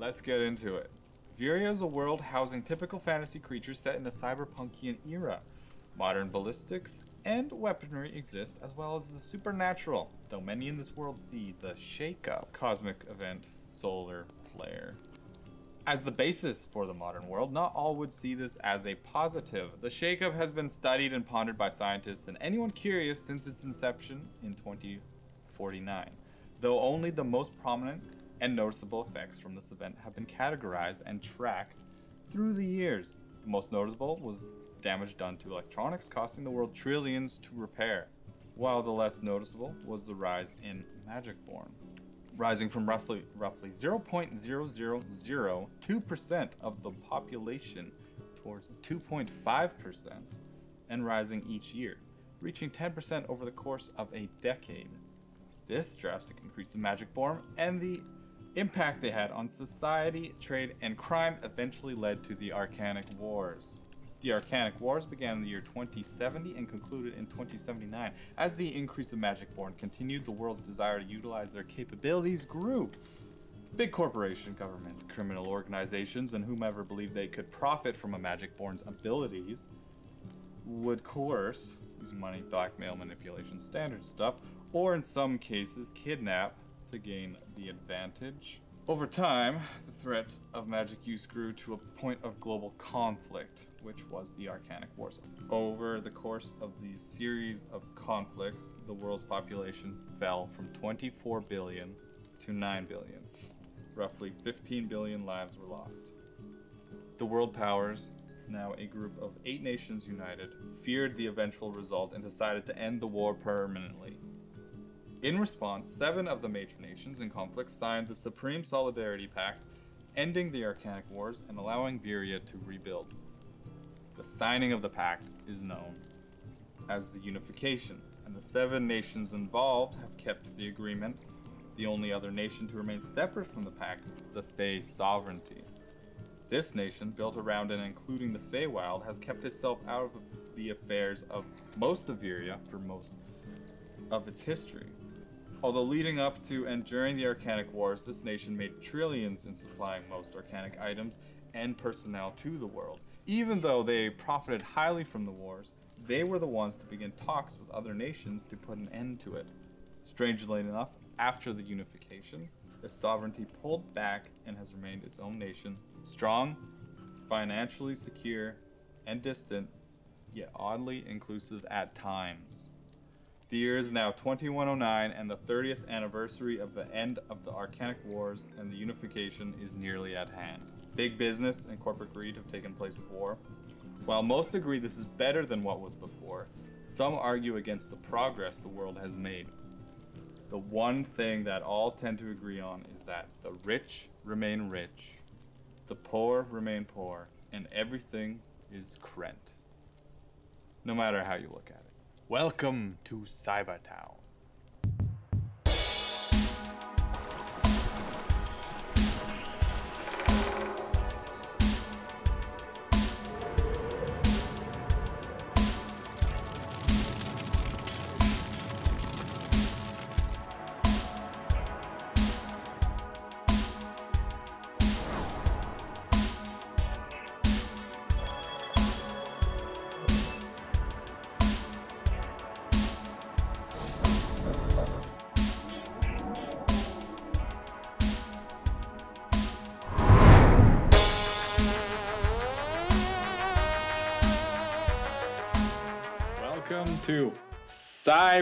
let's get into it. Vyria is a world housing typical fantasy creatures set in a cyberpunkian era. Modern ballistics and weaponry exist, as well as the supernatural, though many in this world see the shake-up cosmic event, solar flare. As the basis for the modern world, not all would see this as a positive. The shake-up has been studied and pondered by scientists and anyone curious since its inception in 2049, though only the most prominent and noticeable effects from this event have been categorized and tracked through the years. The most noticeable was damage done to electronics, costing the world trillions to repair, while the less noticeable was the rise in Magicborn, rising from roughly roughly 0.0002% of the population towards 2.5% and rising each year, reaching 10% over the course of a decade. This drastic increase in Magicborn and the impact they had on society, trade, and crime eventually led to the Arcanic Wars. The Arcanic Wars began in the year 2070 and concluded in 2079. As the increase of Magicborn continued, the world's desire to utilize their capabilities grew. Big corporation governments, criminal organizations, and whomever believed they could profit from a Magicborn's abilities would coerce, using money, blackmail, manipulation, standard stuff, or in some cases, kidnap to gain the advantage. Over time, the threat of magic use grew to a point of global conflict, which was the Arcanic Wars. Over the course of these series of conflicts, the world's population fell from 24 billion to 9 billion. Roughly 15 billion lives were lost. The world powers, now a group of eight nations united, feared the eventual result and decided to end the war permanently. In response, seven of the major nations in conflict signed the Supreme Solidarity Pact, ending the Arcanic Wars and allowing Vyria to rebuild. The signing of the pact is known as the Unification, and the seven nations involved have kept the agreement. The only other nation to remain separate from the pact is the Fey Sovereignty. This nation, built around and including the Feywild, has kept itself out of the affairs of most of Vyria for most of its history. Although leading up to and during the Arcanic Wars, this nation made trillions in supplying most Arcanic items and personnel to the world. Even though they profited highly from the wars, they were the ones to begin talks with other nations to put an end to it. Strangely enough, after the unification, the sovereignty pulled back and has remained its own nation, strong, financially secure, and distant, yet oddly inclusive at times. The year is now 2109, and the 30th anniversary of the end of the Arcanic Wars and the unification is nearly at hand. Big business and corporate greed have taken place of war. While most agree this is better than what was before, some argue against the progress the world has made. The one thing that all tend to agree on is that the rich remain rich, the poor remain poor, and everything is Krent. No matter how you look at it. Welcome to Cybertown.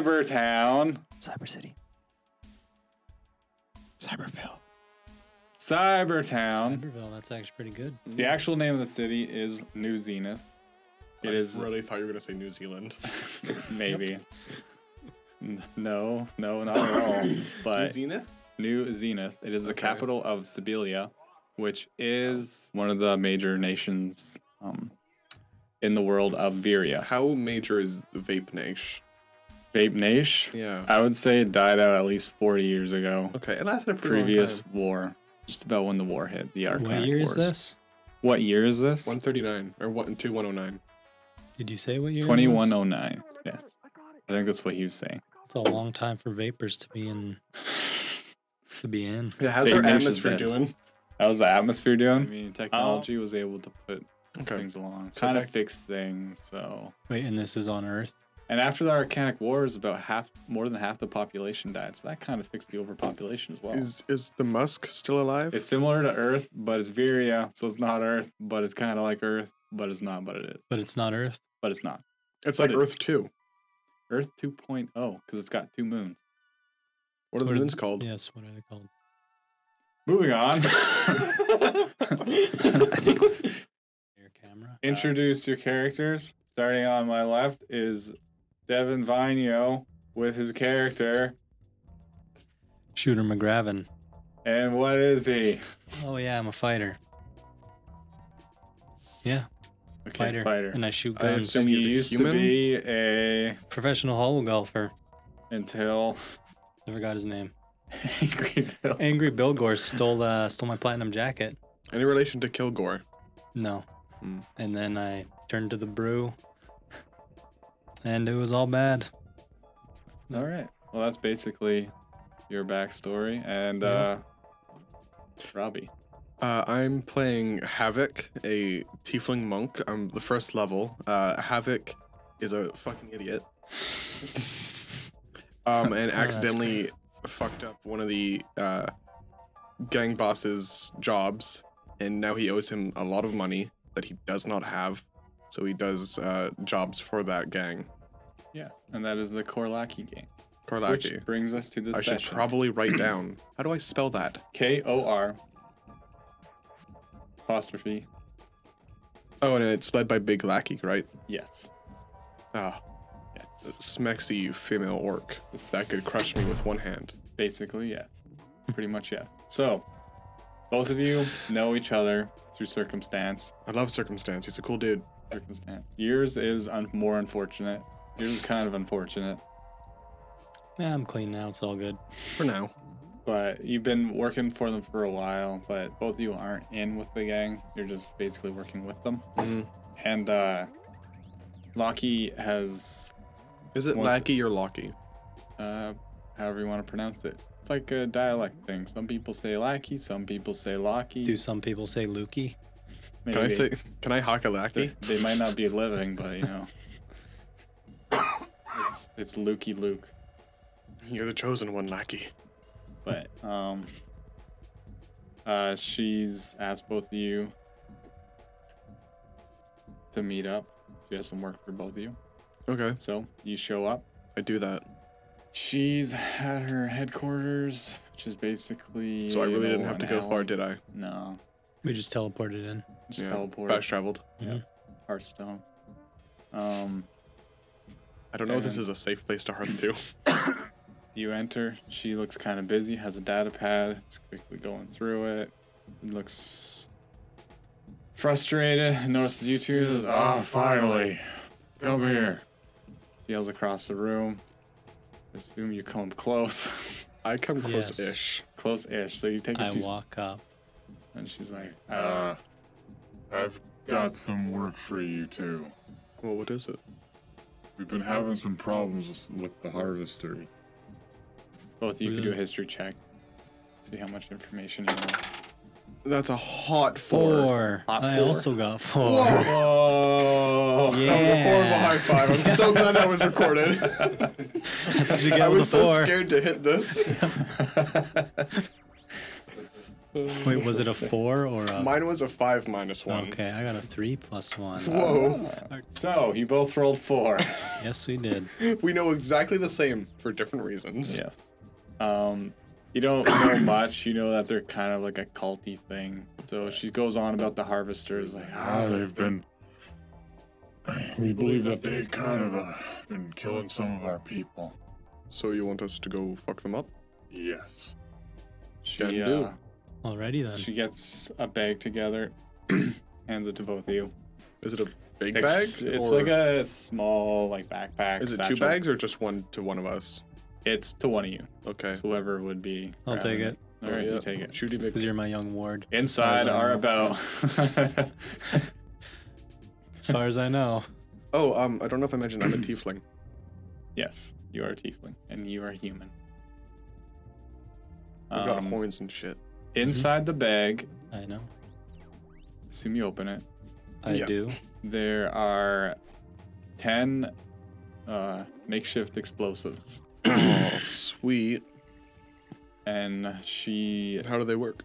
Cybertown. Cyber City. Cyberville. Cybertown. Cyberville, that's actually pretty good. The actual name of the city is New Zenith. It I is really thought you were gonna say New Zealand. maybe. N- No, no, not at all. But New Zenith? New Zenith. It is the Okay. capital of Siberia, which is one of the major nations um, in the world of Vyria. How major is Vape Nation? Vape Nation. Yeah. I would say it died out at least 40 years ago. Okay, and that's a pretty long Previous time. war, just about when the war hit. The Arcanic what year Wars. is this? What year is this? 139 or what? 2109. Did you say what year? it was? 2109. Yes. I think that's what he was saying. It's a long time for vapors to be in. To be in. Yeah, how's Vape our Nation's atmosphere dead. doing? How's the atmosphere doing? I mean, technology oh. was able to put Okay. things along, So kind of back- fix things. So, Wait, and this is on Earth? And after the Arcanic Wars, about half, more than half the population died. So that kind of fixed the overpopulation as well. Is is the Musk still alive? It's similar to Earth, but it's Vyria, so it's not Earth, but it's kind of like Earth, but it's not, but it is, But it's not Earth? but it's not. It's but like it- Earth 2. Earth 2.0 because it's got two moons. What are the What are moons called? Yes, what are they called? Moving on. Your camera? Introduce your characters. Starting on my left is Devin Vineo with his character. Shooter McGravin. And what is he? Oh, yeah, I'm a fighter. Yeah, Okay, fighter. fighter. And I shoot I guns. assume he he's a used human? to be a Professional hole golfer. until Never got his name. Angry Bill. Angry Bill Gore stole uh, stole my platinum jacket. Any relation to Kilgore? No. Hmm. And then I turned to the brew. And it was all bad. All right. Well, that's basically your backstory. And Yeah. uh, Robbie. Uh, I'm playing Havok, a tiefling monk. I'm the first level. Uh, Havok is a fucking idiot. um, and Oh, that's accidentally fucked up one of the uh, gang boss's jobs, and now he owes him a lot of money that he does not have. So he does uh, jobs for that gang. Yeah. And that is the Korlaki game. Korlaki. Which brings us to this I should probably write down. How do I spell that? K O R apostrophe. Oh, and it's led by Big Lackey, right? Yes. Ah, Yes. smexy female orc that could crush me with one hand. Basically, yeah. Pretty much, yeah. So, both of you know each other through circumstance. I love circumstance. He's a cool dude. Circumstance. Yours is un- more unfortunate. Yours is kind of unfortunate, Yeah, I'm clean now. It's all good. For now. but you've been working for them for a while. But both of you aren't in with the gang. You're just basically working with them. Mhm. And uh, Locky has, Is it What's- Lackey or Locky? uh, however you want to pronounce it. It's like a dialect thing. Some people say Lackey, some people say Locky. Do some people say Lukey? Maybe. Can I say? Can I hock a They, they might not be living, but you know. It's it's Lukey Luke. You're the chosen one, Lackey. But um uh she's asked both of you to meet up. She has some work for both of you. Okay, So you show up. I do that. She's at her headquarters, which is basically So I really didn't have to an go far, did I? No. We just teleported in. Just Yeah, teleport. Fast traveled. Yeah. Hearthstone. Um I don't know if this is a safe place to Hearth too. You enter. She looks kind of busy. Has a data pad. Is quickly going through it. Looks frustrated. Notices you two. Says, Ah, finally. Come here. Yells across the room. Assume you come close. I come close-ish. Close-ish. So you take a I few. walk up. And she's like, uh, Uh, I've got some work for you too. Well, what is it? We've been having some problems with the harvester. both of you can do a history check. See how much information you know. That's a hot four. Four. Hot I four. also got four. Whoa! Yeah. That was a horrible high five. I'm so glad that was recorded. That's what you get I was so four. scared to hit this. Wait, was it a four or a? Mine was a five minus one. Okay, I got a three plus one. Whoa. So you both rolled four. Yes, we did. We know exactly the same for different reasons. Yes. Um, you don't know much. You know that they're kind of like a culty thing. So she goes on about the harvesters, like, Ah, ah, they've been. We believe that they kind of uh, been killing some of our people. So you want us to go fuck them up? Yes. she, Can do. uh, Alrighty then. she gets a bag together, hands it to both of you. Is it a big bag? It's, it's or like a small like backpack. Is it two bags or just one to one of us? It's to one of you. Okay. It's whoever would be. I'll grabbing take it. All right, Oh, you take it. Shooty Because you're my young ward. Inside As far are as about. As far as I know. Oh, um, I don't know if I mentioned I'm a tiefling. yes, you are a tiefling, and you are human. I've got Um, horns and shit. Inside the bag, I know. assume you open it. I Yeah. do. There are ten uh, makeshift explosives, Oh, sweet. and she How do they work?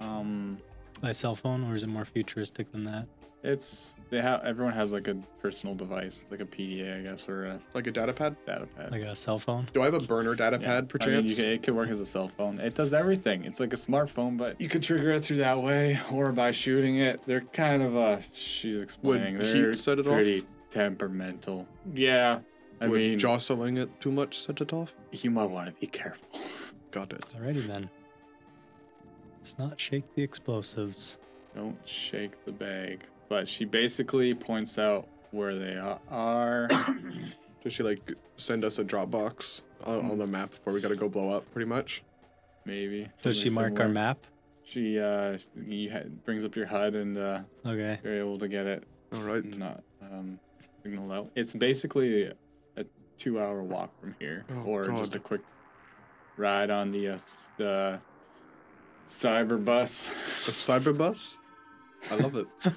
um By cell phone, or is it more futuristic than that? It's they have everyone has like a personal device like a PDA I guess or a Like a data pad? data pad. Like a cell phone? Do I have a burner data Yeah. pad, I mean, you perchance? can, it could work as a cell phone. It does everything. It's like a smartphone, but you could trigger it through that way or by shooting it. They're kind of uh she's explaining. heat They're set it off? pretty temperamental. Yeah. I Would mean, jostling it too much set it off? you might want to be careful. Got it. Alrighty then. Let's not shake the explosives. Don't shake the bag. But she basically points out where they are. Does she like send us a Dropbox on, on the map before we gotta go blow up, pretty much? Maybe. Does she something mark our map? She uh, you ha- brings up your HUD and uh, Okay. you're able to get it All right. not um, signaled out. It's basically a two-hour walk from here, Oh, or just a quick ride on the uh, the cyber bus, A cyber bus? I love it.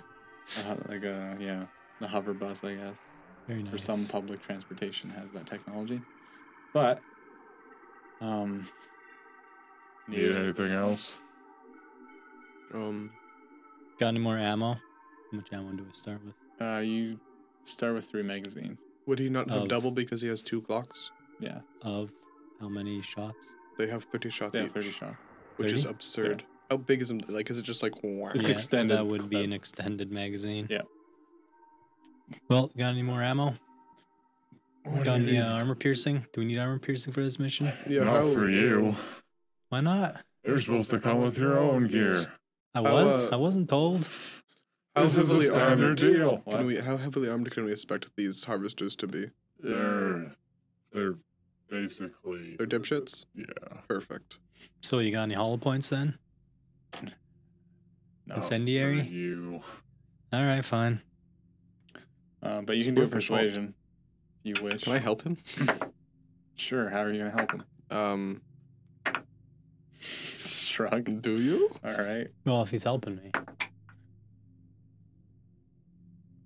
uh, like a yeah, the hover bus, I guess. Very For nice. some public transportation has that technology, but um, Need anything else? Um, Got any more ammo? How much ammo do I start with? Uh, you start with three magazines. would he not have Of- double because he has two Glocks? Yeah, Of how many shots? They have 30 shots they each, have thirty shot. which is 30? absurd. How big is it? Like, is it just like? wah? It's yeah, extended That would be an extended magazine. Yeah. Well, got any more ammo? What Got any uh, armor piercing? Do we need armor piercing for this mission? Yeah, Not for you. Why not? You're supposed to come with your own gear. I How, was. uh, I wasn't told. How this heavily the standard armed? deal. What? Can we? How heavily armed can we expect these harvesters to be? They're they're basically They're dipshits. yeah. Perfect. So you got any hollow points then? No. Incendiary? You. All right, fine. Uh, but you can do a Worth a shot. persuasion. If you wish. Can I help him? Sure. How are you gonna help him? Um, Shrug. do you? All right. Well, if he's helping me.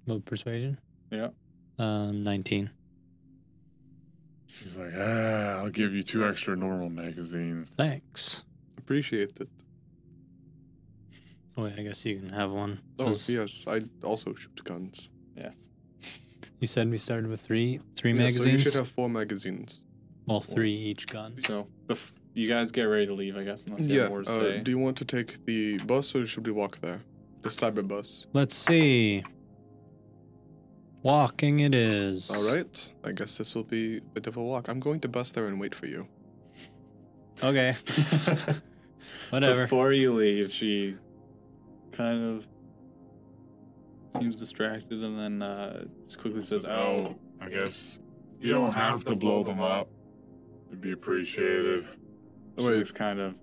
What persuasion? Yeah. Um, 19. She's like, ah, I'll give you two extra normal magazines. Thanks. Appreciate it. Oh, wait, I guess you can have one. Oh 'cause yes, I also shoot guns. Yes. You said we started with three three Yeah, so magazines. you should have four magazines. well, three each gun. So, bef- you guys get ready to leave, I guess, unless you Yeah. have more to Uh, say. do you want to take the bus or should we walk there? The cyber bus. Let's see. Walking it is. All right. I guess this will be a bit of a walk. I'm going to bus there and wait for you. Okay. Whatever. Before you leave, she kind of seems distracted and then uh, just quickly says, "Oh, I guess you don't have to blow them up. It'd be appreciated. she Wait. it's kind of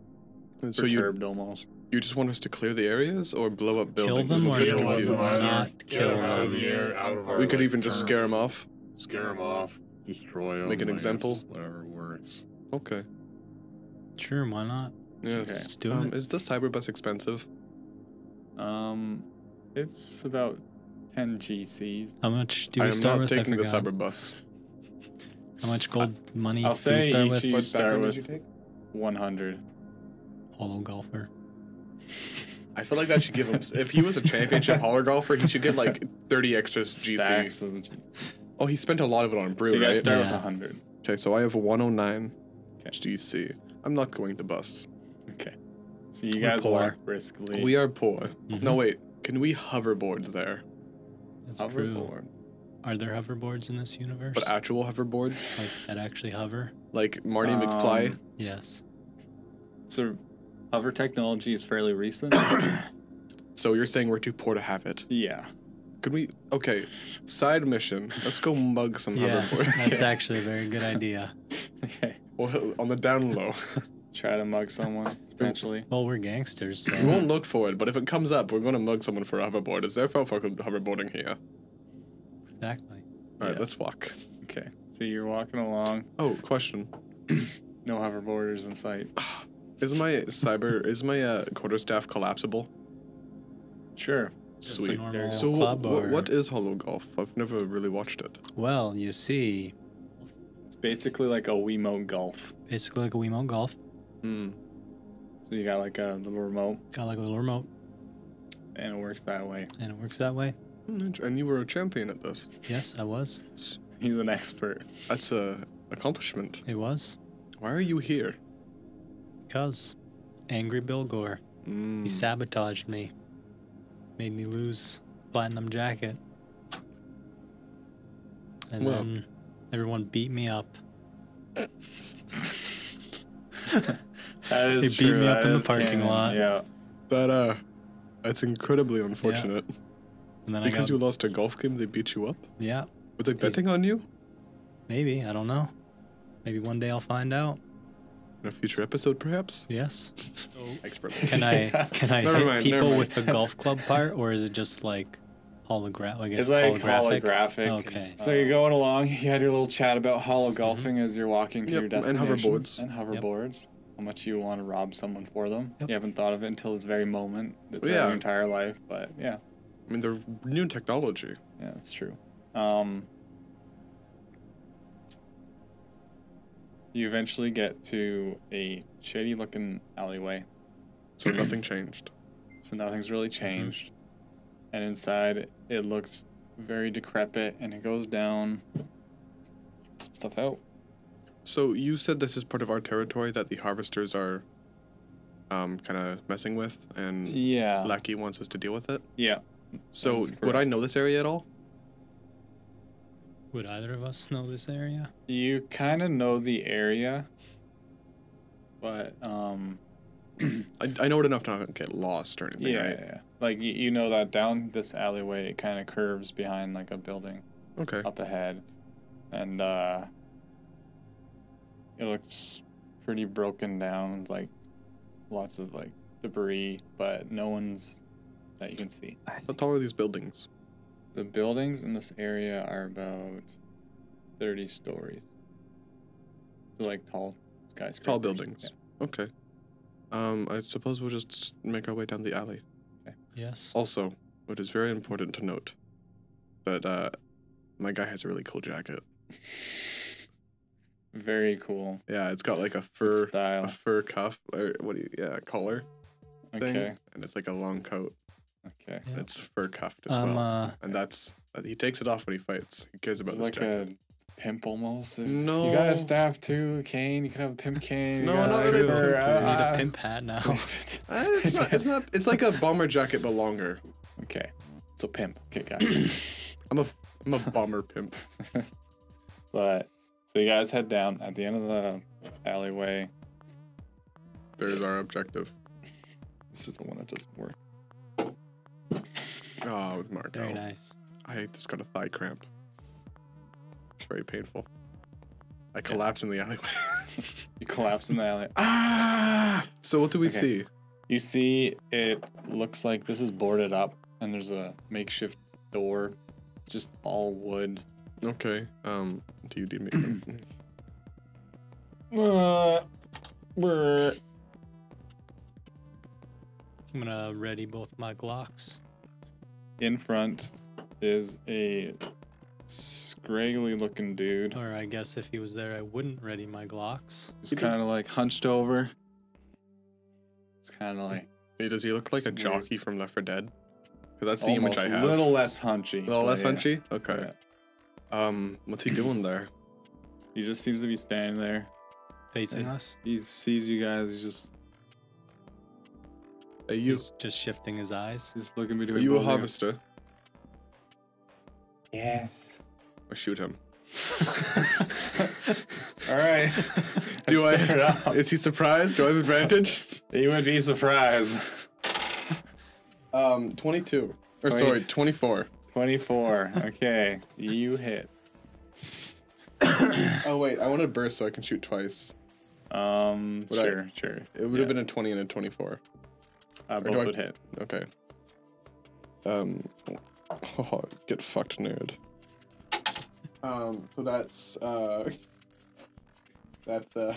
So you perturbed almost." you just want us to clear the areas or blow up Kill buildings? them or Kill them confused. either. Not kill them out of the air, out of our, We could like, even just turf. scare them off. Scare them off, destroy them. Make an example? Whatever works. Okay. Sure, why not? Yeah. Okay. Let's do Um, it. is the cyberbus expensive? Um, it's about 10 GCs. How much do I we am start not with? I taking the forgot. cyber bus. How much gold money I'll do we say start each with? you What start background did with you take? 100. Hollow golfer. I feel like that should give him. if he was a championship holler golfer, he should get like 30 extra GC. Stacks of Oh, he spent a lot of it on So brew, you guys right? start Yeah. with 100. Okay, so I have 109 Okay. GC. I'm not going to bus. Okay. So you We're guys poor. walk briskly. We are poor. Mhm. No, wait. Can we hoverboard there? That's true. Are there hoverboards in this universe? But actual hoverboards? like that actually hover? Like Marty McFly? Um, Yes. So hover technology is fairly recent. So you're saying we're too poor to have it? yeah. Could we? Okay, side mission. Let's go mug some Yes, hoverboard. that's actually a very good idea. Okay. well, on the down low. Try to mug someone potentially. Well, we're gangsters, so we won't look for it, but if it comes up, we're going to mug someone for a hoverboard. Is there for fucking hoverboarding here? exactly. All right, Yeah. let's walk. Okay. So you're walking along. Oh, question. No hoverboarders in sight. Is my cyber is my uh, quarterstaff collapsible? Sure. Just Sweet. a normal So club wh- or... what is Hollow Golf? I've never really watched it. Well, you see, It's basically like a Wiimote golf. basically like a Wiimote Golf. Hmm. So you got like a little remote, Got like a little remote, and it works that way. and it works that way. And you were a champion at this. Yes, I was. He's an expert. That's a accomplishment. It was. Why are you here? Because Angry Bill Gore. Mm. He sabotaged me. Made me lose Platinum Jacket. And Well- then everyone beat me up. That is He beat true, me up that in the parking canon, lot. Yeah. That uh, that's incredibly unfortunate. And then Because I you lost a golf game, they beat you up. yeah, Were they betting on you maybe I don't know. Maybe one day I'll find out. in a future episode, perhaps? Yes. Expert. Can I can I Never hit mind, never people with the golf club part, or is it just like hologram? I guess It's like holographic. holographic. Okay. So you're going along. You had your little chat about hollow golfing as you're walking to Yep, your and destination. hoverboards. And hoverboards. How much you want to rob someone for them? Yep. You haven't thought of it until this very moment. It's Yeah. your entire life, but yeah, I mean, they're new technology. yeah, that's true. Um, you eventually get to a shady-looking alleyway. So nothing changed. so nothing's really changed. And inside, it looks very decrepit, and it goes down some stuff out. So you said this is part of our territory that the harvesters are um, kind of messing with, and Yeah. Lackey wants us to deal with it. yeah. So would I know this area at all? Would either of us know this area? You kind of know the area, but um, I, I know it enough to not get lost or anything, yeah, right? yeah, yeah. like you, you know that down this alleyway, it kind of curves behind like a building Okay. up ahead, and uh, it looks pretty broken down, like lots of like debris, but no one's that you can see. How tall are these buildings? The buildings in this area are about 30 stories. They're like tall skyscrapers. Tall buildings. Yeah. Okay. Um, I suppose we'll just make our way down the alley. Okay. Yes. Also, it is very important to note that uh, my guy has a really cool jacket. Very cool. Yeah, it's got like a fur, style. a fur cuff, or what do you, yeah, collar thing, Okay. and it's like a long coat. Okay. Yeah. It's fur cuffed as Um, well, uh, and that's he takes it off when he fights. He cares about this like jacket. A pimp almost. It's- No. You got a staff too, a cane. You can have a pimp cane. you No, not a really pimp cane. I need uh, a pimp hat now. Uh, it's not. It's not. It's like a bomber jacket, but longer. okay. It's a pimp. Okay, got it. I'm a I'm a bomber pimp. but so you guys head down at the end of the alleyway. There's our objective. This is the one that doesn't work. Oh, Marko. Very nice. I just got a thigh cramp. It's very painful. I collapse in the alleyway. You collapse in the alley. ah! So what do we Okay. see? You see, it looks like this is boarded up, and there's a makeshift door, just all wood. Okay. Um. Do you need me? Uh, brr. I'm gonna ready both my Glocks. In front is a scraggly looking dude. Or I guess if he was there, I wouldn't ready my Glocks. He's kind of like hunched over. It's kind of like Hey, does he look like a weird. jockey from Left 4 Dead? Because that's the image I almost have. A little less hunchy. A little less yeah. hunchy. Okay. Um. What's he doing there? He just seems to be standing there. Facing Hey. us. He sees you guys. He's just Are you? He's just shifting his eyes. just looking between. Are you a both of harvester? Yes. Or shoot him? All right. Do I? Is he surprised? Do I have advantage? You would be surprised. Um. Twenty-two. Or Twenty- sorry, twenty-four. 24. Okay. You hit. Oh wait, I want to burst so I can shoot twice. Um, Would I- sure, sure. It would Yeah. have been a twenty and a twenty-four. Uh, both I- would hit. Okay. Um. Oh, get fucked, nerd. Um. So that's uh. That's uh.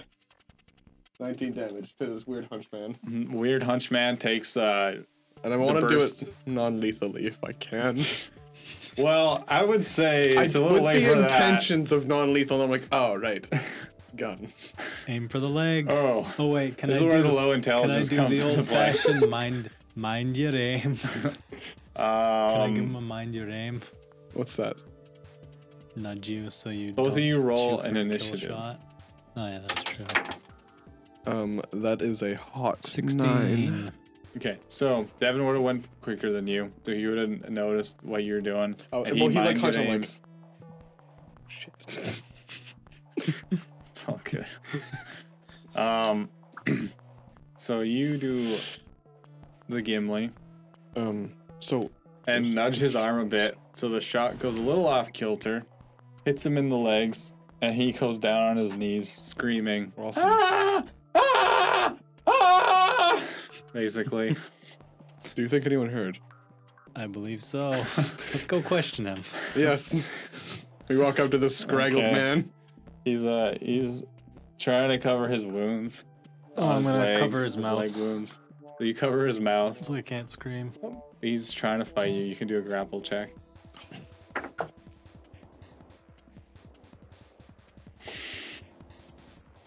19 damage to this weird hunchman. Mhm, Weird Hunchman takes. uh And I want to do burst. it non-lethally if I can. Well, I would say it's I- a little with late the for that. intentions of non-lethal, I'm like, oh right, gun. Aim for the leg. Oh, Oh wait, can this I is where do? the low Can I intelligence do comes the into old-fashioned mind mind your aim? Can I give him Um, a mind your aim? What's that? Nudge you so you. Both of don't you roll an for initiative. shot. Oh yeah, that's true. Um, that is a hot Sixteen. nine. okay, so Devin would have went quicker than you, so he would have noticed what you're doing. Oh, and well, he's like mind hunching, like- Shit. It's all good. um, so you do the Gimli Um, so and nudge his arm a bit, so the shot goes a little off kilter, hits him in the legs, and he goes down on his knees, screaming, awesome. "Ah! Ah! Ah!" Basically, Do you think anyone heard? I believe so. Let's go question him. Yes. we walk up to this scraggled Okay. man. he's uh he's trying to cover his wounds. Oh, I'm gonna legs, cover his leg mouth wounds. So you cover his mouth. so he can't scream. He's trying to fight you. You can do a grapple check.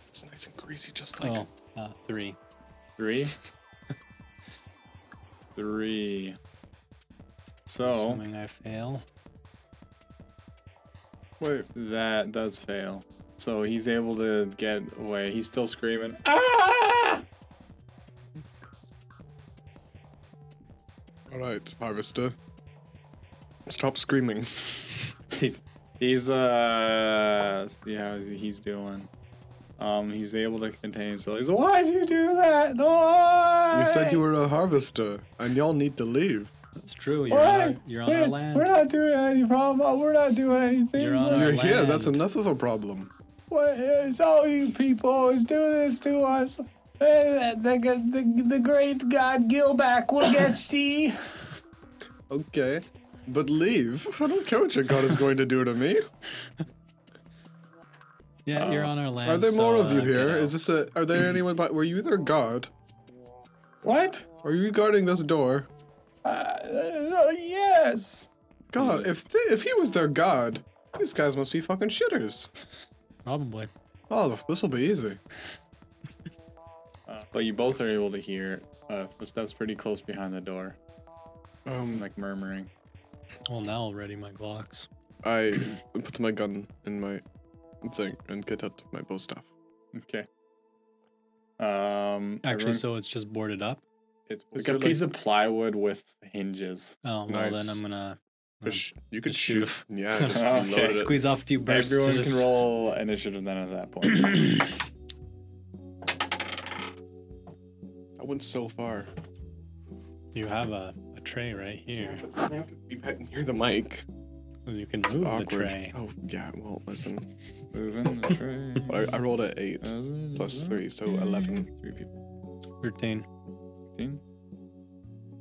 It's nice and greasy, just like. Oh, uh, three. Three. Three. So Assuming I fail. Wait. that does fail. So he's able to get away. He's still screaming. Ah! All right, Harvester. Stop screaming. He's he's uh see how he's doing. Um, he's able to contain himself. He's why'd you do that? No. You said you were a harvester, and y'all need to leave. That's true. You're on our, you're on our land. We're not doing any problem. We're not doing anything. You're on our You're here. That's enough of a problem. What is all you people always do this to us? The, the, the great god Gilback will get thee. Okay, but leave. I don't care what your god is going to do to me. Yeah, you're Uh, on our land. Are there more so, of you uh, here? get Is this a? Are there anyone? But were you their god? What? Are you guarding this door? Uh, uh, yes. God, if th- if he was their god, these guys must be fucking shitters. Probably. Oh, this will be easy. Uh, but you both are able to hear uh, footsteps pretty close behind the door, Um, like murmuring. Well, now I'll ready my Glocks. I put my gun in my thing and get out my bow staff. Okay. Um. Actually, everyone- so it's just boarded up. it's is like a there, like- piece of plywood with hinges. Oh, well Nice. then I'm gonna uh, Just sh- you could just shoot shoot. Yeah, just Okay. load it. squeeze off a few bursts. Everyone just- can roll initiative then at that point. I went so far. You have a, a tray right here. I have to be back near the mic. You can move the tray. Oh yeah. Well, listen. Moving the tray. I, I rolled a eight. plus three, so 11. Three people. 13. 13?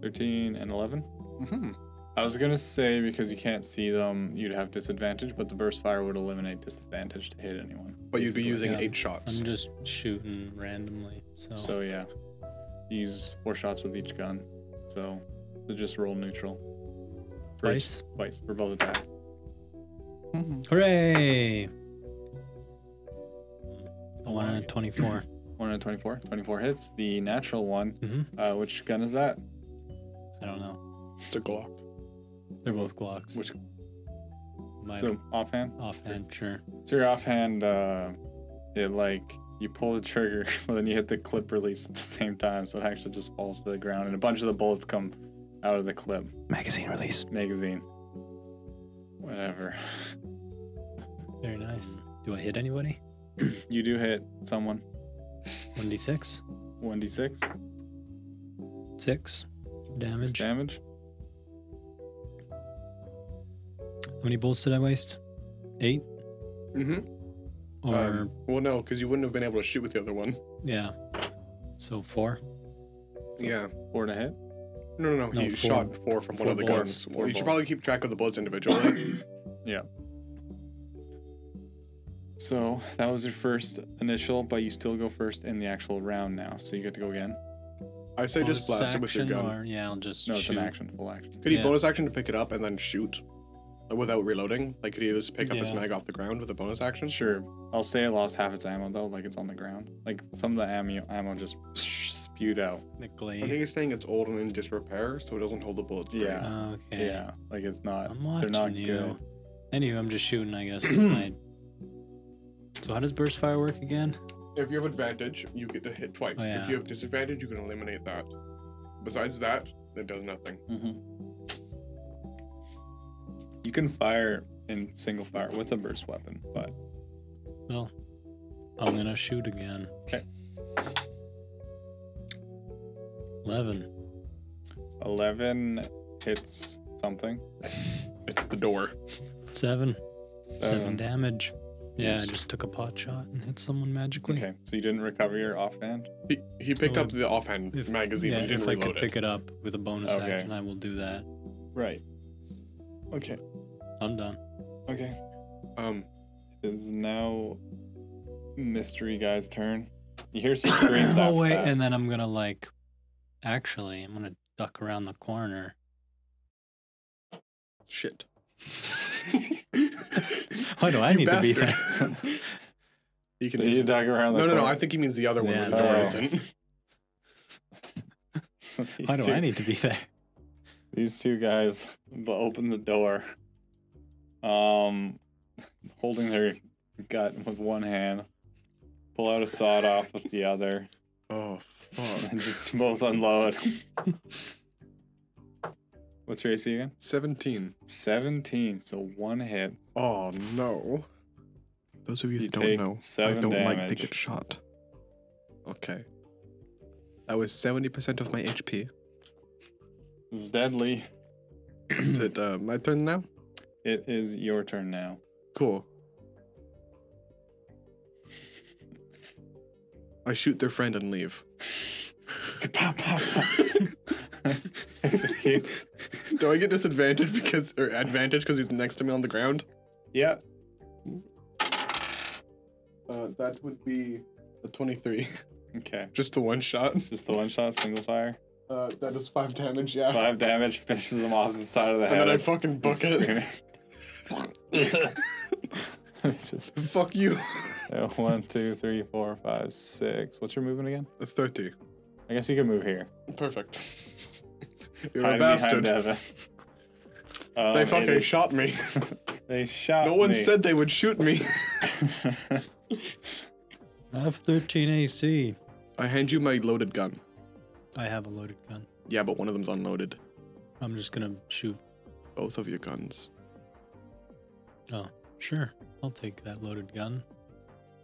13 and 11? Mm-hmm. I was gonna say because you can't see them, you'd have disadvantage, but the burst fire would eliminate disadvantage to hit anyone. But you'd be using Yeah. eight shots. I'm just shooting randomly. So, So yeah, use four shots with each gun. So, so just roll neutral. For each- twice. Twice for both attacks. Mhm. Hooray! A 1 and a 24. 124. 24 hits. The natural one. hmm Uh, which gun is that? I don't know. It's a Glock. They're both Glocks. Which My so offhand? offhand, sure. So your offhand, uh, it like you pull the trigger, but then you hit the clip release at the same time, so it actually just falls to the ground, and a bunch of the bullets come out of the clip Magazine release. magazine. Whatever. Very nice. Do I hit anybody? You do hit someone. 1d6? 1d6 6 damage. damage. How many bullets did I waste? 8? Mm-hmm. Or, Um, well, no, because you wouldn't have been able to shoot with the other one. yeah. So 4? Yeah. Four to hit. No, no, no. No, you four- shot four from four one of the bullets. guns. Four you should bullets. probably keep track of the bullets individually. Yeah. So that was your first initial, but you still go first in the actual round now. So you get to go again. I say just blast it with your gun. Or, yeah, I'll just No, it's an action, full action. Could he Yeah. bonus action to pick it up and then shoot without reloading? Like, could he just pick up his mag off the ground with a bonus action? Sure. I'll say it lost half its ammo though, like it's on the ground. Like some of the ammo ammo just spewed out. The glaive. I think glade. he's saying it's old and in disrepair, so it doesn't hold the bullets. great. Yeah. Okay. Yeah. Like it's not. I'm they're watching not you. good. Anyway, I'm just shooting, I guess. With my... So how does burst fire work again? If you have advantage, you get to hit twice. Oh, yeah. If you have disadvantage, you can eliminate that. Besides that, it does nothing. hmm You can fire in single fire with a burst weapon, but Well, I'm gonna shoot again. Okay. Eleven. 11 hits something. It's the door. Seven. Seven Seven. damage. Yeah, I just took a pot shot and hit someone magically. Okay, so you didn't recover your offhand. He, he picked So up the offhand If, magazine yeah, and didn't if I reload could pick it. it up with a bonus Okay. action, I will do that. Right. Okay. I'm done. Okay. Um, It is now mystery guy's turn. You hear some screams oh wait, that. and then I'm gonna like. Actually, I'm gonna duck around the corner. shit. Why do I You need to be there? you can So you easily- duck around the No, no, no. I think he means the other one Yeah, where the door no. isn't. Why do two- I need to be there? These two guys b- open the door, um, holding their gun with one hand, pull out a sawed off with the other, Oh, fuck. and just both unload. What's your AC again? 17. 17, so one hit. Oh, no. Those of you You that don't know, I don't like to get shot. Okay. That was 70% of my HP. This is deadly. Is it uh, my turn now? It is your turn now. Cool. I shoot their friend and leave. Pow, pow, pow. Do I get disadvantage because or advantage because he's next to me on the ground? yeah. Uh, that would be a 23. Okay. Just the one shot. Just the one shot, single fire. Uh, that is five damage, yeah. Five damage, finishes him off the side of the head. And head. then I fucking book it. Just- Fuck you. uh, one, two, three, four, five, six. What's your movement again? A 30. I guess you can move here. Perfect. You're Hide a behind bastard. Devin. Um, They it fucking is- shot me. They shot me. no one me. said they would shoot me. I have 13 AC. I hand you my loaded gun. I have a loaded gun. Yeah, but one of them's unloaded. I'm just gonna shoot. Both of your guns. Oh, sure. I'll take that loaded gun.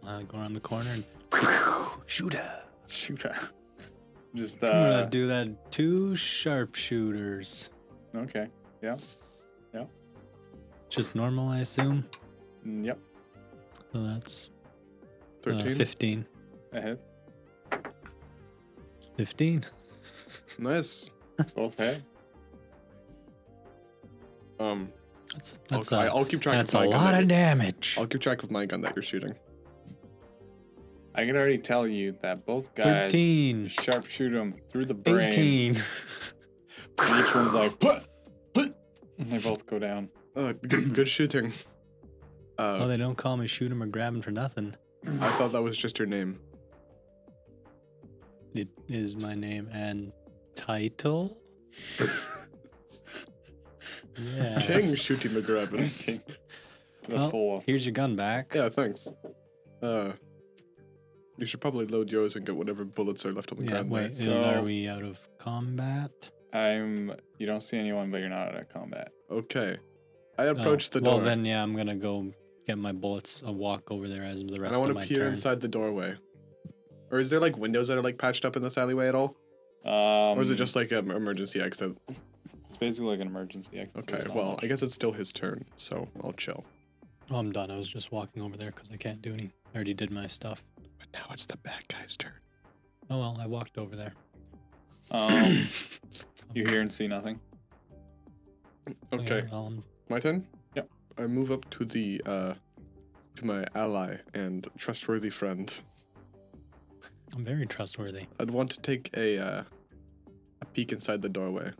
I'll go around the corner and shoot her. Shoot her. Just I'm gonna uh. do that. Two sharpshooters. Okay. Yeah. Yeah. Just normal, I assume. Mm, Yep. So that's uh, 13. 15. A hit. 15. nice. Both hit. Um, That's, that's, I'll, a, I'll keep track that's of my a gun. lot that of you're- damage. I'll keep track of my gun that you're shooting. I can already tell you that both guys 13. sharpshoot them through the brain. 18. And each one's like, put, put, and they both go down. Uh, good, good shooting. oh, Uh, they don't call me "shoot shoot 'em or "grab grab 'em for nothing. I thought that was just your name. It is my name and title. Yeah. King Shooty McGrabbin. Okay. the Well, full. Here's your gun back. Yeah, thanks. Uh, you should probably load yours and get whatever bullets are left on the Yeah, ground. wait, there. So- are we out of combat? I'm. You don't see anyone, but you're not out of combat. Okay. I Oh, approach the door. well, then, yeah, I'm gonna go get my bullets. A walk over there as the rest. and rest I want to peer turn. inside the doorway. Or is there like windows that are like patched up in this alleyway at all? Um, or is it just like an emergency exit? It's basically like an emergency exit. so Okay, there's not well, much. I guess it's still his turn, so I'll chill. Oh, I'm done. I was just walking over there because I can't do any. I already did my stuff. But now it's the bad guy's turn. Oh well, I walked over there. Um, you hear and see nothing. Okay, well, um, my turn? Yep. I move up to the uh, to my ally and trustworthy friend. I'm very trustworthy. I'd want to take a uh, a peek inside the doorway.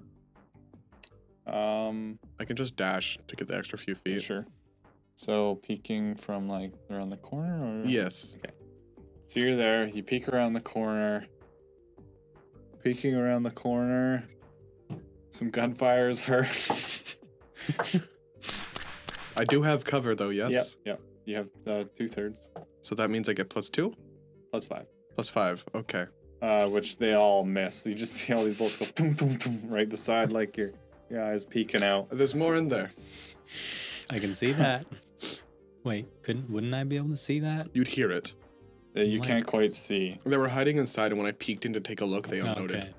Um, I can just dash to get the extra few feet. sure. So peeking from like around the corner, or Yes. So you're there. You peek around the corner. Peeking around the corner. Some gunfire is heard. I do have cover though, yes? Yep. Yep. You have uh, two thirds So that means I get plus two? plus five. Plus five. Okay. uh, which they all miss. You just see all these bullets go boom, boom, boom, right beside like your your eyes peeking out. There's more in there. I can see that. Wait, couldn't wouldn't I be able to see that? You'd hear it. that you Like- can't quite see. They were hiding inside, and when I peeked in to take a look, they unloaded. Okay.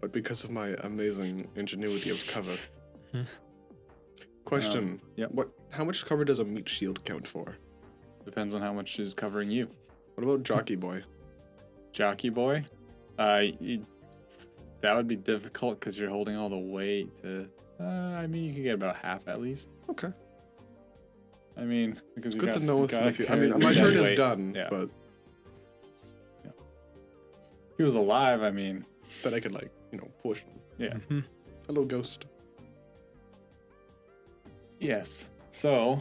But because of my amazing ingenuity of cover. Hmm. Question. Um, yep. What? How much cover does a meat shield count for? Depends on how much is covering you. What about Jockey Boy? Jockey boy, uh, you, that would be difficult because you're holding all the weight. To, uh, I mean, you could get about half at least. Okay. I mean, because you Good got, to know if the I mean, my turn is done, Yeah. but If he was alive, I mean, that I could like, you know, push. yeah. Mhm. Hello, ghost. Yes. So,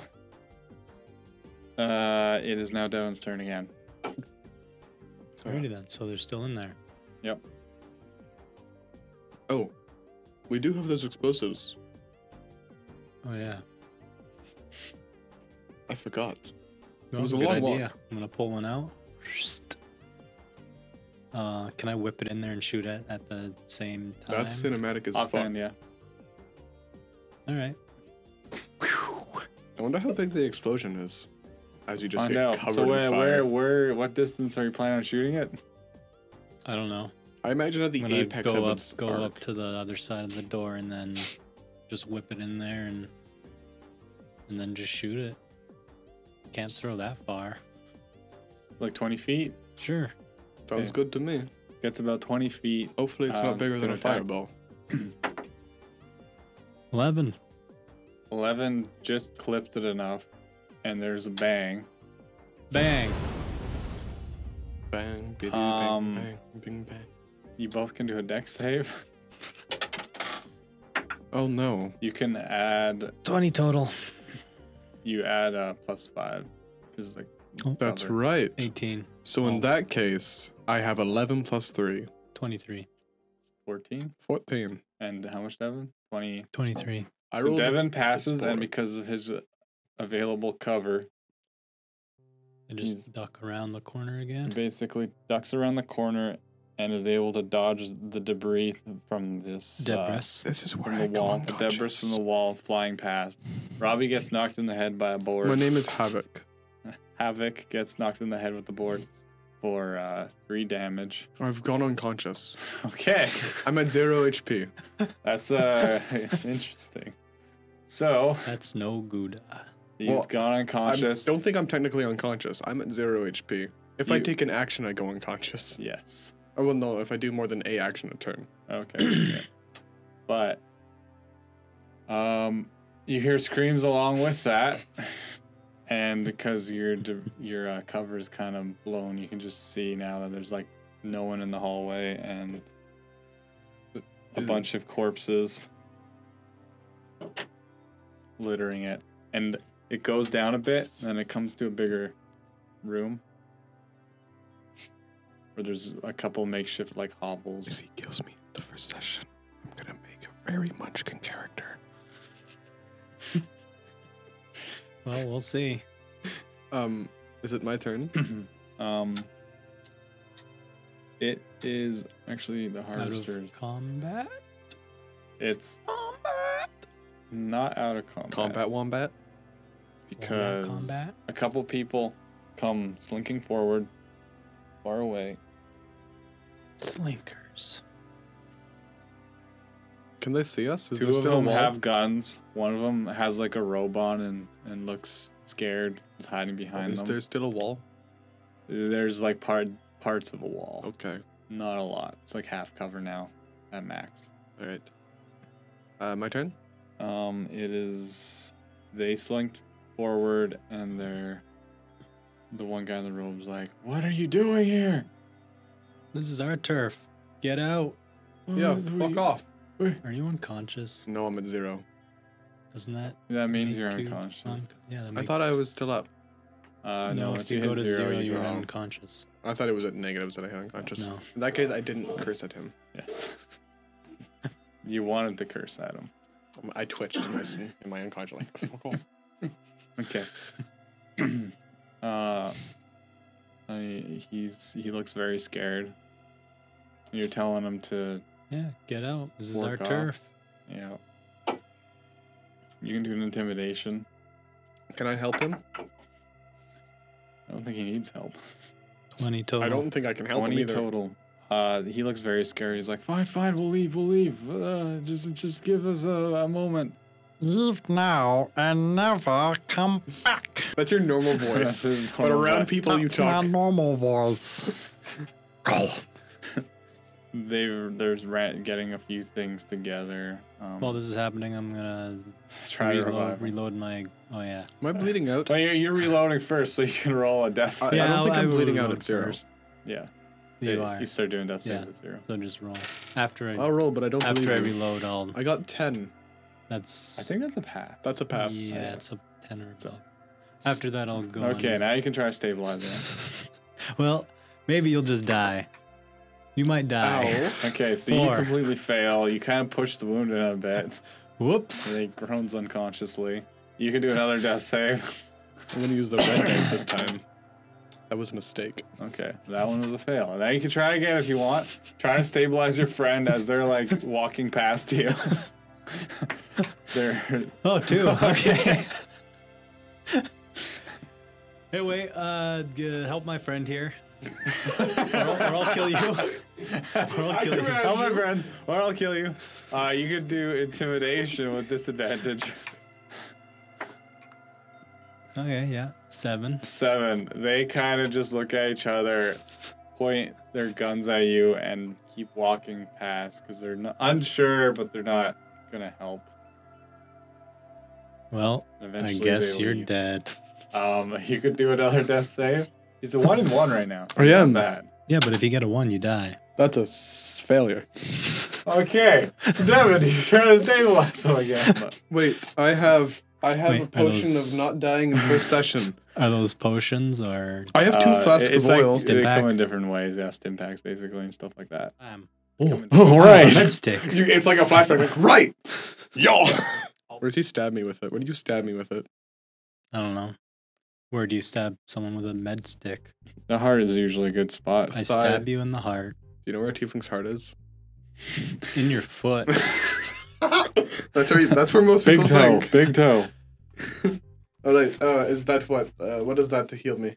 uh, it is now Devon's turn again. Alrighty then. So they're still in there. Oh, we do have those explosives. Oh yeah. I forgot. That was a good long walk. idea. I'm gonna pull one out. Uh, can I whip it in there and shoot it at the same time? That's cinematic as fuck. Offhand, yeah. All right. I wonder how big the explosion is. As you just Find get out. covered So in where, fire. where, where, what distance are you planning on shooting it? I don't know. I imagine at the I'm apex go up, go arc. up to the other side of the door, and then just whip it in there, and and then just shoot it. Can't throw that far. Like 20 feet? Sure. Sounds Yeah. good to me. Gets about 20 feet. Hopefully, it's Um, not bigger than a attack. fireball. Eleven. 11 just clipped it enough, and there's a bang. Bang. Bang, biddy, Um, bang, bang, bing, bang. You both can do a dex save. Oh no. You can add, Twenty total. you add a plus five. Because like, Oh, That's cover. right. Eighteen. So in Oh. that case, I have 11 plus 3. Twenty-three. 14. 14. And how much, Devin? 20. Twenty-three. I so rolled Devin passes, and because of his uh, available cover, I just He's- duck around the corner again. basically ducks around the corner and is able to dodge the debris from this uh, This is where from I the go wall, the debris from the wall flying past. Robbie gets knocked in the head by a board. My name is Havok. Havok gets knocked in the head with the board for uh, three damage. I've gone unconscious. Okay, I'm at 0 HP. that's uh interesting. So That's no good. he's Well, gone I unconscious. don't think I'm technically unconscious. I'm at 0 HP. If I take an action, I go unconscious. Yes. Oh, well, no, if I do more than a action a turn. Okay. yeah. But um, you hear screams along with that, and because your your uh, cover is kind of blown, you can just see now that there's like no one in the hallway and a bunch of corpses littering it, and it goes down a bit, and it comes to a bigger room. Where there's a couple makeshift like hovels. If he kills me the first session, I'm gonna make a very Munchkin character. Well, we'll see. Um, is it my turn? um, it is actually the Out harvester's. of combat. It's combat. not out of combat, Combat Wombat? because combat? a couple people come slinking forward, far away. Slinkers. Can they see us? Is Two of them have guns. One of them has like a robe on and and looks scared, is hiding behind Is them. there still a wall? There's like part parts of a wall, Okay. not a lot. It's like half cover now, at max. All right. Uh, my turn? Um, it is they slinked forward and they're the one guy in the robe's like, "What are you doing here?" This is our turf. Get out. Yeah, "Uh, fuck we- off. Are you unconscious? No, I'm at zero. Doesn't that That means you're make you unconscious. un- yeah, that I makes, thought I was still up. Uh, no, no, if once you you go to zero, zero, you you're go. unconscious. I thought it was at negatives that I had unconscious. No. In that case, I didn't curse at him. Yes. you wanted to curse at him. Um, I twitched in my, in my unconscious, like, fuck off. Okay. uh, I, he's he looks very scared. You're telling him to, Yeah, get out. This is our off. turf. Yeah. You can do an intimidation. Can I help him? I don't think he needs help. 20 total. I don't think I can help him Twenty either. total. Uh, he looks very scared. He's like, "Fine, fine, we'll leave, we'll leave. Uh, just, just give us a, a moment." Leave now and never come back. That's your normal voice. his but around voice. people, you That's my normal voice. They there's rat getting a few things together. Um, While this is happening, I'm gonna try to reload, reload my. Oh yeah. Am I bleeding out? Well, you're, you're reloading first, so you can roll a death I- save. I don't think I I'm will bleeding out at zero. first. yeah, You yeah, are. You start doing death saves Yeah. at zero. So just roll. After I I'll roll, but I don't after I believe you. reload, I'll. I got 10. That's. I think that's a pass. That's a pass. Yeah, it's a ten or above. After that, I'll go. okay, on- now you can try stabilizing. Well, maybe you'll just die. You might die. Ow. okay, so you completely fail. You kind of push the wound in a bit. Whoops. and he groans unconsciously. You can do another death save. I'm going to use the red dice this time. That was a mistake. Okay, that one was a fail. Now you can try again if you want. Try to stabilize your friend as they're like walking past you. they're Oh, two. Okay. hey, wait. Uh, help my friend here. Or, I'll, or I'll kill you. Or I'll kill you. Help my friend, or I'll kill you. Uh, you could do intimidation with disadvantage. Okay, yeah. Seven. Seven. They kind of just look at each other, point their guns at you, and keep walking past because they're not, unsure, but they're not gonna help. Well, I guess you're leave. dead. Um, you could do another death save. He's a one in one right now. so I it's not bad. Yeah, but if you get a one, you die. That's a s- failure. Okay, so Devin, you're trying to stabilize him again. But Wait, I have I have Wait, a potion those- of not dying in first session. Are those potions or? I have two uh, flasks it's of like, oil. They Stim come in different ways. Yeah, stim packs basically and stuff like that. Um, Come oh, in- All right. Stick. You, it's like a flashback. Like right, yo. Where does he stab me with it? Where do you stab me with it? I don't know. Where do you stab someone with a med stick? The heart is usually a good spot. I Thigh. stab you in the heart, Do you know where a tiefling's heart is? in your foot. that's where that's where most Big people toe, think. big toe. All right. Uh, is that what? Uh, what is that to heal me?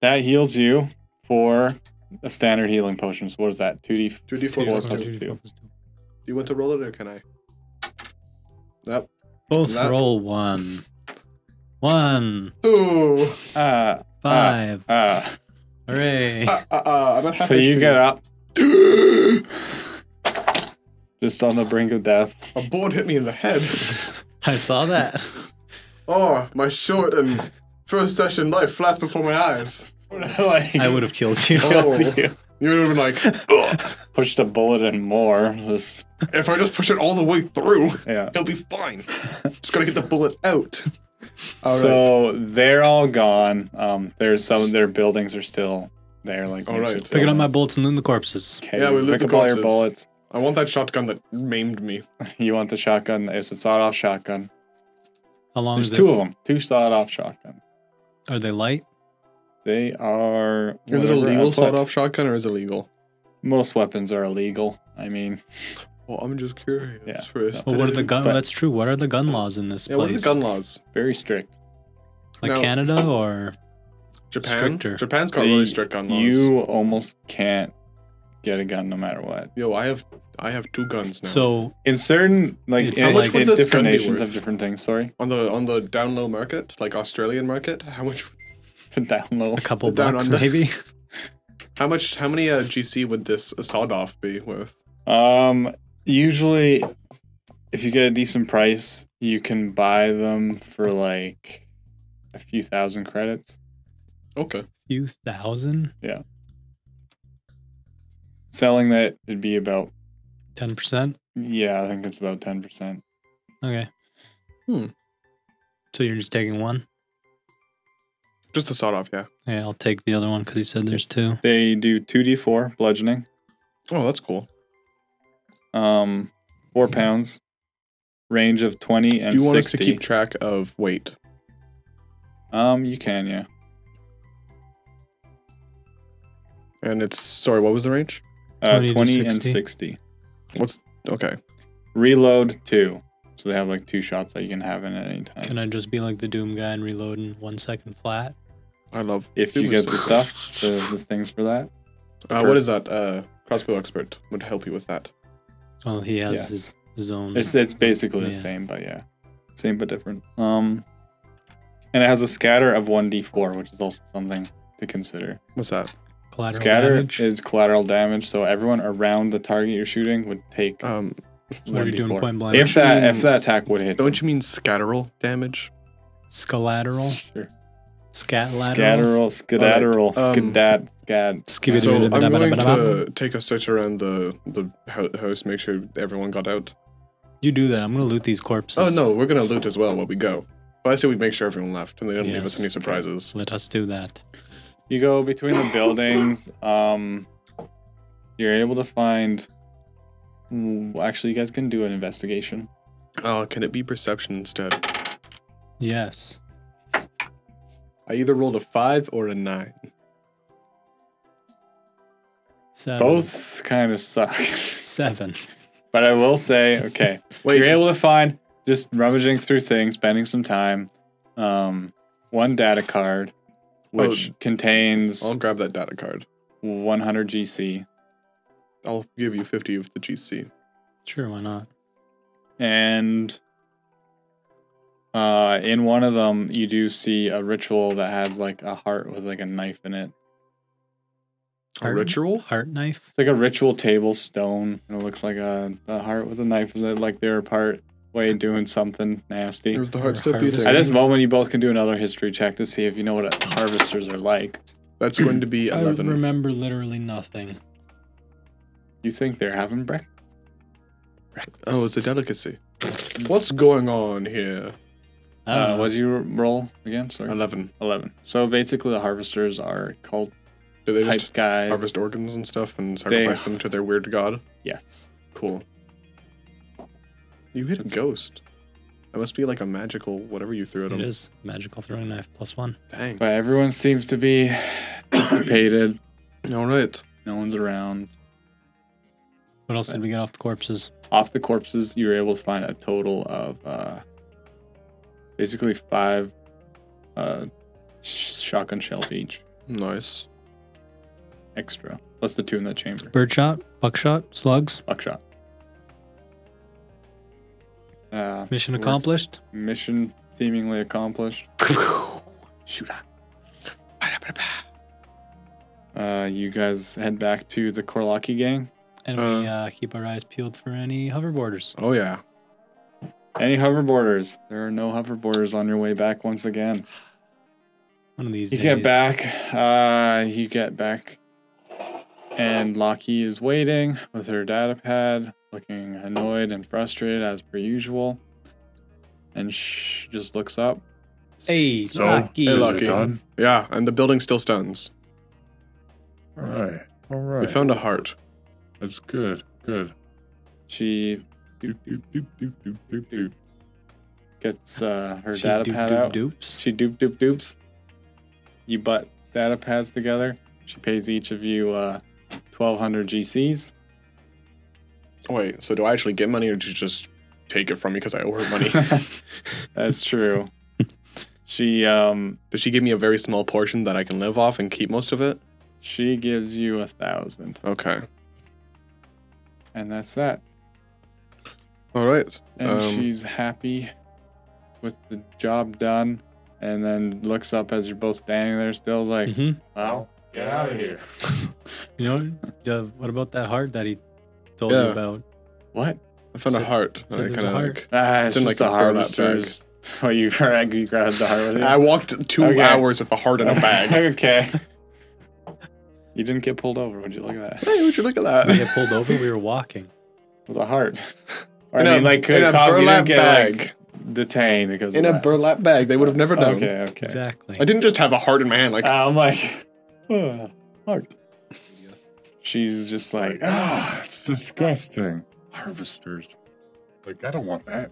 That heals you for a standard healing potion. So what is that? Two D Two d four Four plus plus two. two. Do you want to roll it or can I? Yep. Both That- roll one. One. Two. Ah, Five. ah. Hooray. Uh, uh, uh, I'm at half So you get up, just on the brink of death. a board hit me in the head. I saw that. Oh, my short and first session life flashed before my eyes. like, I would have killed you. Oh, you would have been like, "Ugh." pushed a bullet in more. Just if I just push it all the way through, yeah. he'll be fine. just gotta get the bullet out. All right. so they're all gone. Um, there's some their buildings are still there. Like All makeshift right. Picking up buildings. my bullets and loot the corpses. Okay, Yeah, we loot the up all your corpses. bullets. I want that shotgun that maimed me. You want the shotgun? It's a sawed-off shotgun. How long There's is two it? of them. Two sawed-off shotgun. Are they light? They are. Is it a legal sawed-off shotgun or is it illegal? Most weapons are illegal. I mean, Well, I'm just curious. Yeah. For Well, what are the gun? But- that's true. What are the gun laws in this Yeah, what are place? the gun laws? very strict. like Now- Canada or Japan. Stricter. Japan's got They- really strict gun laws. You almost can't get a gun no matter what. Yo, I have I have two guns now. so? In certain like in, How much like, would in this different nations have different things. Sorry, on the on the down low market, like Australian market, how much to download. A couple Down bucks, under. maybe. how much how many uh, GC would this sawed off be worth? Um, usually, if you get a decent price, you can buy them for like a few thousand credits. Okay. Few thousand, Yeah. Selling that it'd be about ten percent. yeah, I think it's about ten percent. Okay. Hmm. So you're just taking one? Just the sawed off, yeah. Yeah, I'll take the other one because he said there's two. They do two D four bludgeoning, Oh, that's cool. Um, four pounds, range of twenty and Do you want us sixty. to keep track of weight? um, you can yeah. And it's sorry, what was the range? Uh, 20 to 20 and 60. 60. What's okay? Reload two. So they have like two shots that you can have in at any time. Can I just be like the Doom guy and reload in one second flat? I love. if you get the stuff, the, the things for that. Uh, what is that? Uh, crossbow expert would help you with that. Well, he has Yes. his, his own. It's it's basically the same, but yeah, same but different. Um, and it has a scatter of one d4, which is also something to consider. What's that? collateral scatter damage. is collateral damage, so everyone around the target you're shooting would take. Um, what are you doing point blank? If that if that attack would hit, don't you mean scatteral damage? Scalateral? sure. Scatlateral? Scatteral, skedateral, um, skedat, scad. So I'm going to take a search around the the house, make sure everyone got out. You do that. I'm gonna loot these corpses. Oh no, we're gonna loot as well while we go. But I say we make sure everyone left and they don't leave us any surprises. Let us do that. You go between the buildings. Um, you're able to find. Actually, you guys can do an investigation. Oh, can it be perception instead? Yes. I either rolled a five or a nine. Seven. Both kind of suck, Seven. but I will say, okay, Wait, you're able to find just rummaging through things, spending some time. Um, one data card, Oh, which contains I'll grab that data card. 100 GC, I'll give you 50 of the GC. Sure, why not? and uh, in one of them, you do see a ritual that has like a heart with like a knife in it. A Heart- ritual? Heart knife? It's like a ritual table stone, and it looks like a, a heart with a knife in it, like they're part way doing something nasty. There's the heart still harvest. beating. At this moment, you both can do another history check to see if you know what harvesters are like. That's going to be I 11. remember literally nothing. You think they're having breakfast? Oh, it's a delicacy. What's going on here? I don't Uh, what did you roll again? Sorry, 11. eleven. So basically, the harvesters are cult Do they type just guys. harvest organs and stuff and They- sacrifice them to their weird god? Yes. Cool. You hit a ghost. That must be like a magical whatever you threw at It him. is magical throwing knife plus one. Dang. But everyone seems to be dissipated. All right. No one's around. What else did we get off the corpses? Off the corpses, you were able to find a total of uh, basically five uh, shotgun shells each, Nice. extra, plus the two in the chamber. Birdshot, buckshot, slugs. Buckshot. Uh, Mission accomplished. Mission seemingly accomplished. Shoot. Uh, you guys head back to the Korlaki gang. And we uh, keep our eyes peeled for any hoverboarders. Oh yeah. Any hoverboarders? There are no hoverboarders on your way back once again. One of these You days. get back. Uh, you get back, and Loki is waiting with her data pad, looking annoyed and frustrated as per usual. And she just looks up. Hey, So, Lucky. Hey, is Lucky. it done? Yeah, and the building still stands. All right. All right. We found a heart. That's good. Good. She Doop, doop, doop, doop, doop, doop, doop. gets uh, her She data doop, pad doop, out. doops. She doop doop doops. You butt data pads together. She pays each of you uh, 1,200 GCs. Oh, wait, so do I actually get money or do you just take it from me because I owe her money? That's true. she um Does she give me a very small portion that I can live off and keep most of it? she gives you a thousand, Okay. and that's that. All right. And Um, she's happy with the job done, and then looks up as you're both standing there, still like, Mhm. "Wow, Get out of here. You know, uh, what about that heart that he told you about? what? I found a heart. so I kind a of heart. like. Ah, It's it's, in, just like, the a burlap harvester's Oh, you grabbed you grabbed the heart with it. I walked two Okay. hours with a heart in a bag. okay. You didn't get pulled over. Would you look at that? hey, would you look at that? We get pulled over. We were walking. With a heart. Or, In I a- mean, like, in a cause you burlap get bag. like detained because In of a that. burlap bag. They would have never known. Okay, okay. Exactly. I didn't just have a heart in my hand. Like, I'm like, "Oh, heart. She's just like, Ah, it's disgusting. Harvesters. Like, I don't want that.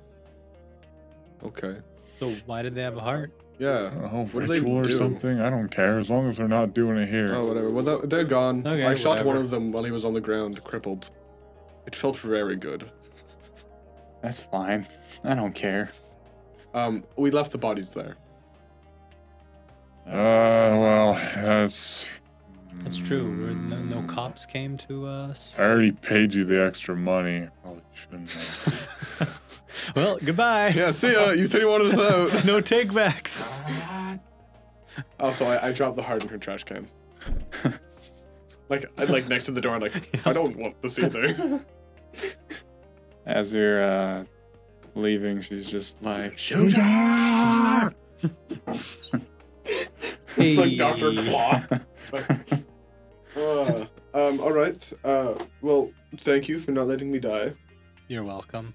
okay. So why did they have a heart? Yeah. Oh, What do they ritual or do? something? I don't care as long as they're not doing it here. Oh, whatever. Well, they're- they're gone. Okay, I shot one whatever. of them while he was on the ground, crippled. It felt very good. That's fine. I don't care. Um, we left the bodies there. Uh, well, that's. That's true. No, no Mm, cops came to us. I already paid you the extra money. Probably shouldn't have. well, goodbye. Yeah, see ya. You said you wanted us out. no takebacks. Also, I, I dropped the heart in her trash can. like, I, like next to the door. I'm like, I don't want this either. As you're uh, leaving, she's just like, Shoot her! it's like Doctor Hey. Claw. Uh, um. All right. Uh. Well, thank you for not letting me die. You're welcome.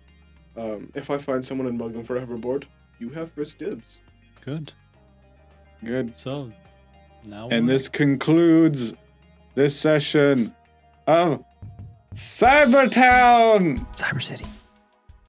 Um. If I find someone and mug them for a hoverboard, you have first dibs. Good. good. So now And we're- this concludes this session of Cybertown. Cyber City.